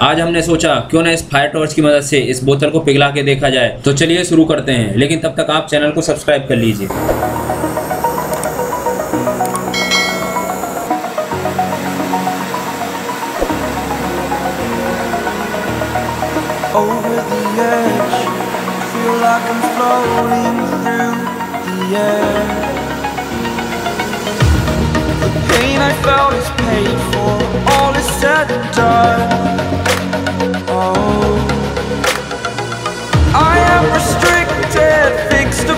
आज हमने सोचा, क्यों ना इस फायर टॉर्च की मदद से इस बोतल को पिघला के देखा जाए। तो चलिए शुरू करते हैं, लेकिन तब तक आप चैनल को सब्सक्राइब कर लीजिए। Pain I felt is paid for. Oh.